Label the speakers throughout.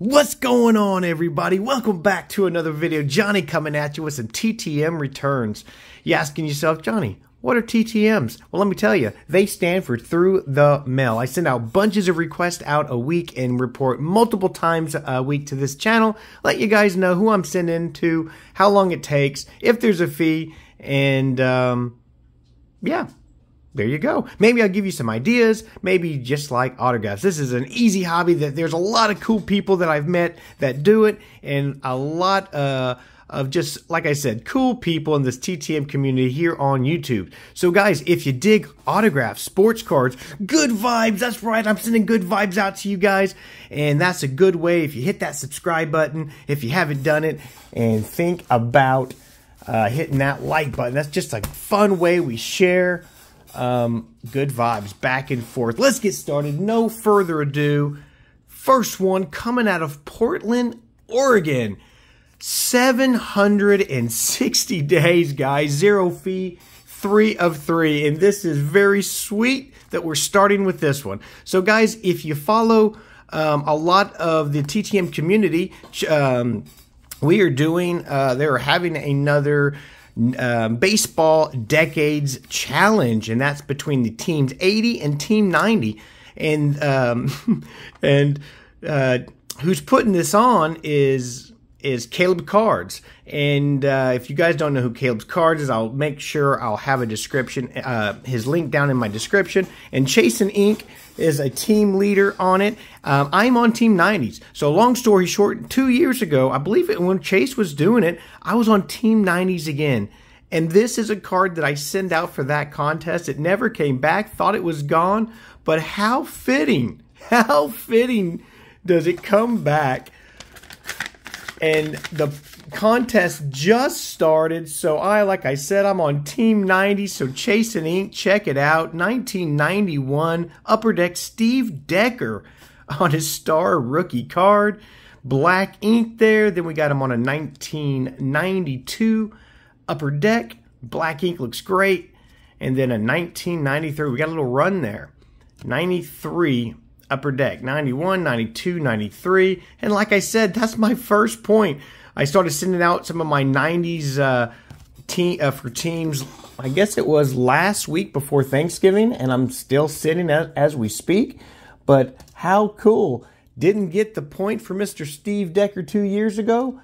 Speaker 1: What's going on, everybody? Welcome back to another video. Johnny coming at you with some TTM returns. You asking yourself, Johnny, what are TTMs? Well, let me tell you, they stand for through the mail. I send out bunches of requests out a week and report multiple times a week to this channel. Let you guys know who I'm sending to, how long it takes, if there's a fee, and um, yeah, there you go. Maybe I'll give you some ideas, maybe just like autographs. This is an easy hobby that there's a lot of cool people that I've met that do it and a lot uh, of just, like I said, cool people in this TTM community here on YouTube. So guys, if you dig autographs, sports cards, good vibes, that's right, I'm sending good vibes out to you guys. And that's a good way if you hit that subscribe button, if you haven't done it, and think about uh, hitting that like button. That's just a fun way we share um, good vibes back and forth. Let's get started. No further ado. First one coming out of Portland, Oregon. 760 days, guys. Zero fee, three of three. And this is very sweet that we're starting with this one. So, guys, if you follow um, a lot of the TTM community, um, we are doing, uh, they're having another um, baseball decades challenge, and that's between the teams 80 and team 90. And um, and uh, who's putting this on is is Caleb Cards. And uh, if you guys don't know who Caleb's Cards is, I'll make sure I'll have a description, uh, his link down in my description. And Chasing Ink is a team leader on it. Um, I'm on Team 90s. So long story short, two years ago, I believe it when Chase was doing it, I was on Team 90s again. And this is a card that I send out for that contest. It never came back, thought it was gone, but how fitting, how fitting does it come back? And the contest just started. So I, like I said, I'm on Team 90. So Chasing Ink, check it out. 1991 Upper Deck Steve Decker on his star rookie card. Black ink there. Then we got him on a 1992 Upper Deck. Black ink looks great. And then a 1993. We got a little run there. 93 Upper Deck. 91, 92, 93. And like I said, that's my first point. I started sending out some of my 90s uh, team, uh, for teams, I guess it was last week before Thanksgiving, and I'm still sending as, as we speak. But how cool. Didn't get the point for Mr. Steve Decker two years ago,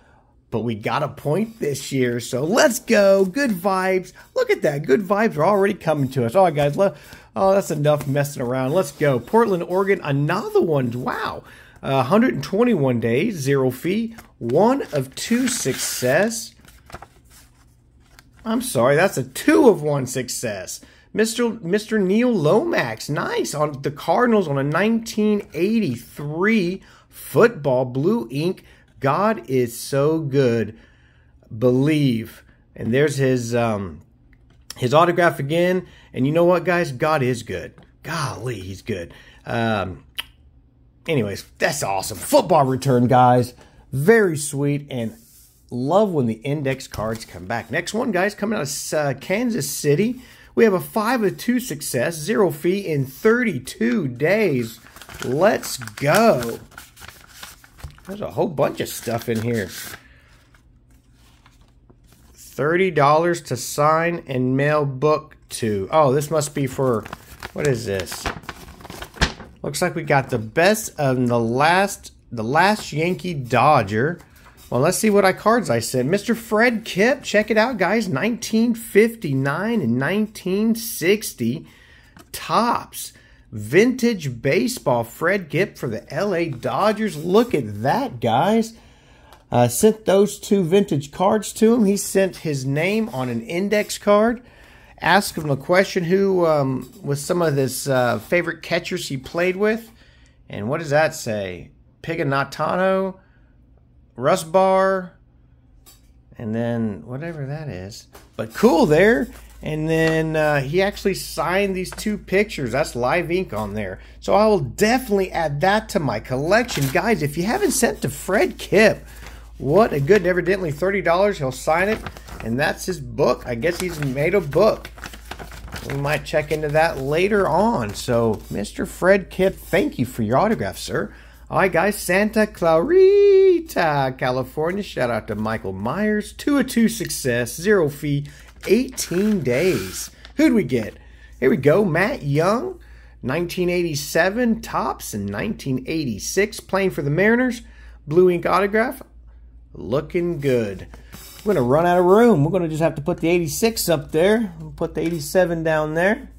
Speaker 1: but we got a point this year. So let's go. Good vibes. Look at that. Good vibes are already coming to us. All right, guys. Oh, that's enough messing around. Let's go. Portland, Oregon. Another one. Wow. Uh, 121 days, zero fee, one of two success. I'm sorry, that's a two of one success. Mr. Mr. Neil Lomax, nice on the Cardinals on a 1983 football blue ink. God is so good. Believe, and there's his um, his autograph again. And you know what, guys? God is good. Golly, he's good. Um, anyways, that's awesome. Football return, guys. Very sweet and love when the index cards come back. Next one, guys, coming out of uh, Kansas City. We have a 5 of 2 success, zero fee in 32 days. Let's go. There's a whole bunch of stuff in here. $30 to sign and mail book to. Oh, this must be for, what is this? Looks like we got the best of the last the last Yankee Dodger. Well, let's see what I cards I sent. Mr. Fred Kipp, check it out, guys. 1959 and 1960 Topps. Vintage baseball. Fred Kipp for the LA Dodgers. Look at that, guys. Uh, sent those two vintage cards to him. He sent his name on an index card ask him a question who um, was some of his uh, favorite catchers he played with. And what does that say? Pignatano, Russ Bar, and then whatever that is. But cool there. And then uh, he actually signed these two pictures. That's live ink on there. So I will definitely add that to my collection. Guys, if you haven't sent to Fred Kipp, what a good, evidently $30. He'll sign it. And that's his book. I guess he's made a book. We might check into that later on. So, Mr. Fred Kipp, thank you for your autograph, sir. All right, guys, Santa Clarita, California. Shout out to Michael Myers. 2 of 2 success, zero fee, 18 days. Who'd we get? Here we go, Matt Young, 1987 Topps and 1986, playing for the Mariners. Blue ink autograph, looking good. We're going to run out of room. We're going to just have to put the 86 up there. Put the 87 down there.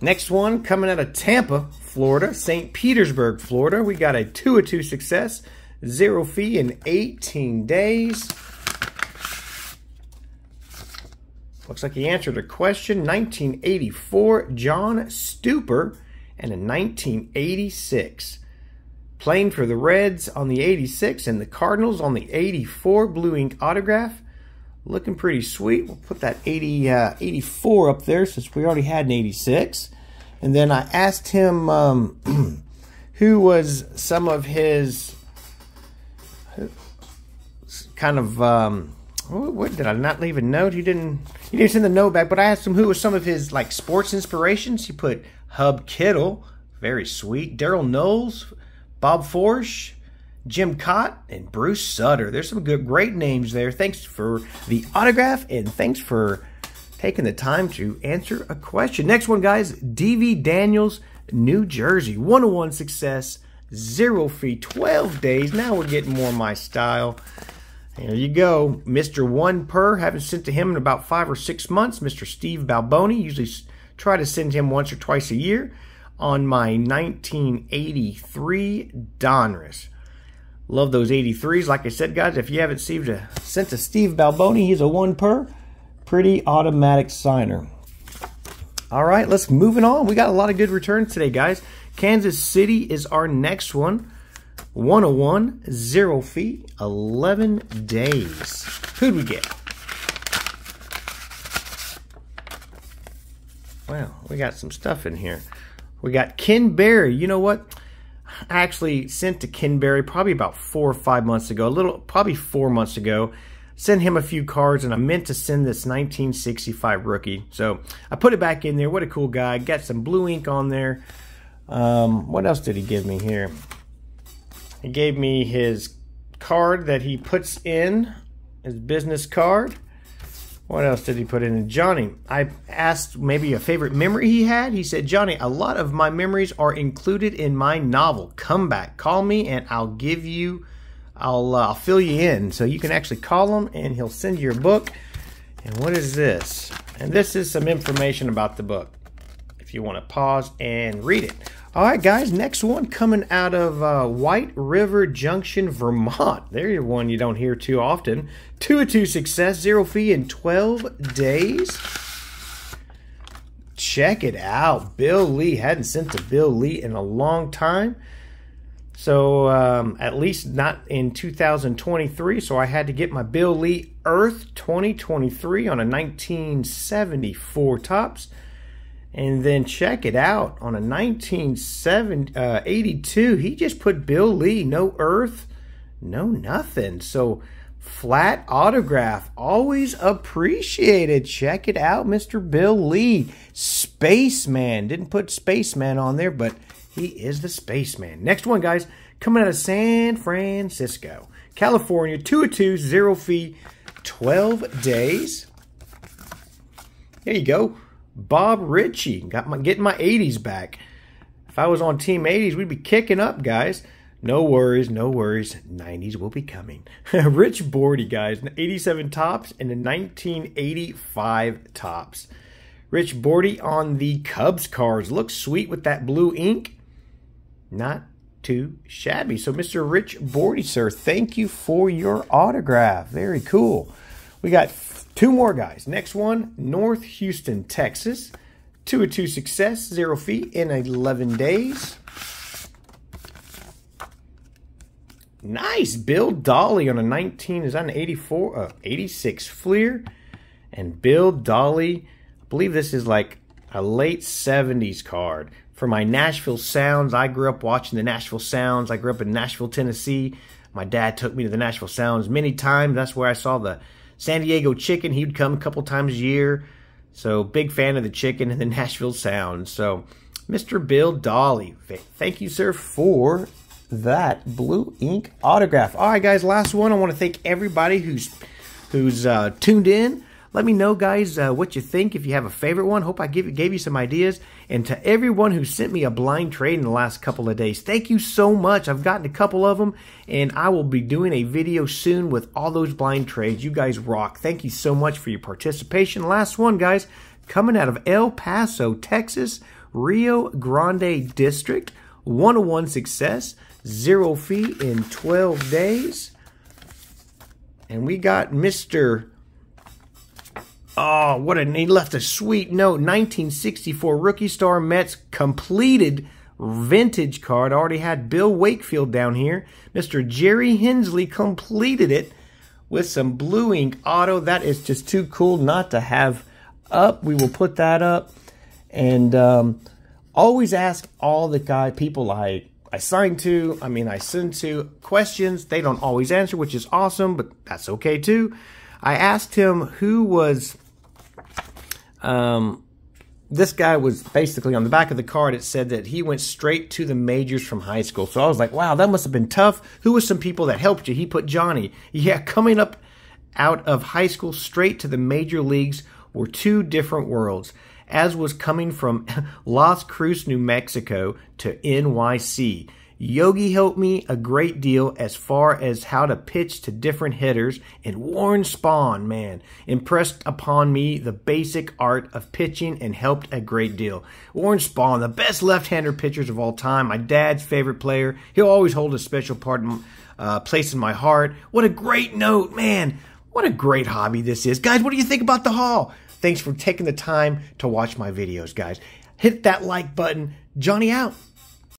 Speaker 1: Next one coming out of Tampa, Florida, St. Petersburg, Florida. We got a 2 of 2 success, zero fee in 18 days. Looks like he answered a question. 1984, John Stuper, and in 1986. Playing for the Reds on the 86 and the Cardinals on the 84 blue ink autograph. Looking pretty sweet. We'll put that 80, uh, 84 up there since we already had an 86. And then I asked him um, who was some of his kind of um, what did I not leave a note? He didn't. He didn't send the note back. But I asked him who was some of his like sports inspirations. He put Hub Kittle, very sweet. Darold Knowles, Bob Forsch, Jim Kaat, and Bruce Sutter. There's some good, great names there. Thanks for the autograph and thanks for taking the time to answer a question. Next one, guys. DV Daniels, New Jersey. 101 success, zero fee, 12 days. Now we're getting more my style. There you go. Mr. One Per. Haven't sent to him in about five or six months. Mr. Steve Balboni. Usually try to send him once or twice a year on my 1983 Donruss. Love those 83s. Like I said, guys, if you haven't received a, sent to Steve Balboni, he's a one per. Pretty automatic signer. All right, let's moving on. We got a lot of good returns today, guys. Kansas City is our next one. 101, zero fee, 11 days. Who'd we get? Wow, we got some stuff in here. We got Ken Berry. You know what? I actually sent to Ken Berry probably about four or five months ago, a little, probably four months ago Sent him a few cards, and I meant to send this 1965 rookie. So I put it back in there. What a cool guy. Got some blue ink on there. Um, what else did he give me here? He gave me his card that he puts in, his business card. What else did he put in? Johnny, I asked maybe a favorite memory he had. He said, Johnny, a lot of my memories are included in my novel. Come back, call me, and I'll give you I'll, uh, I'll fill you in. So you can actually call him and he'll send you your book. And what is this? And this is some information about the book you want to pause and read it. All right, guys, next one coming out of uh, White River Junction, Vermont. There's one you don't hear too often. Two of two success, zero fee in 12 days. Check it out. Bill Lee. Hadn't sent to Bill Lee in a long time. So um, at least not in 2023. So I had to get my Bill Lee Earth 2023 on a 1974 Topps. And then check it out on a 1982. Uh, he just put Bill Lee, no Earth, no nothing. So flat autograph, always appreciated. Check it out, Mr. Bill Lee. Spaceman. Didn't put Spaceman on there, but he is the spaceman. Next one, guys, coming out of San Francisco, California, 2 2, zero fee, 12 days. There you go. Bob Ritchie. Got my getting my 80s back. If I was on Team 80s, we'd be kicking up, guys. No worries, no worries. 90s will be coming. Rich Bordi, guys. 87 Topps and the 1985 Topps. Rich Bordi on the Cubs cards. Looks sweet with that blue ink not too shabby. So, Mr. Rich Bordi, sir, thank you for your autograph. Very cool. We got two more guys. Next one, North Houston, Texas. Two of two success, zero feet in 11 days. Nice. Bill Dawley on a 19, is that an 84? Uh, 86 Fleer. And Bill Dawley, I believe this is like a late 70s card for my Nashville Sounds. I grew up watching the Nashville Sounds. I grew up in Nashville, Tennessee. My dad took me to the Nashville Sounds many times. That's where I saw the San Diego Chicken. He'd come a couple times a year. So big fan of the chicken and the Nashville Sounds. So Mr. Bill Dawley. Thank you, sir, for that blue ink autograph. All right, guys, last one. I want to thank everybody who's who's uh, tuned in. Let me know, guys, uh, what you think. If you have a favorite one, hope I give, gave you some ideas. And to everyone who sent me a blind trade in the last couple of days, thank you so much. I've gotten a couple of them, and I will be doing a video soon with all those blind trades. You guys rock. Thank you so much for your participation. Last one, guys, coming out of El Paso, Texas, Rio Grande District. 101 success, zero fee in 12 days. And we got Mr. Oh, what a he left a sweet note. 1964 Rookie Star Mets completed vintage card. Already had Bill Wakefield down here. Mr. Jerry Hinsley completed it with some blue ink auto. That is just too cool not to have up. We will put that up. And um, always ask all the guy people I I sign to, I mean I send to questions. They don't always answer, which is awesome, but that's okay too. I asked him who was um, this guy was basically on the back of the card. It said that he went straight to the majors from high school. So I was like, wow, that must have been tough. Who was some people that helped you? He put Johnny. Yeah, coming up out of high school straight to the major leagues were two different worlds as was coming from Las Cruces, New Mexico to NYC. Yogi helped me a great deal as far as how to pitch to different hitters, and Warren Spahn, man, impressed upon me the basic art of pitching and helped a great deal. Warren Spahn, the best left-hander pitchers of all time, my dad's favorite player. He'll always hold a special part, uh, place in my heart. What a great note, man! What a great hobby this is, guys. What do you think about the Hall? Thanks for taking the time to watch my videos, guys. Hit that like button. Johnny out.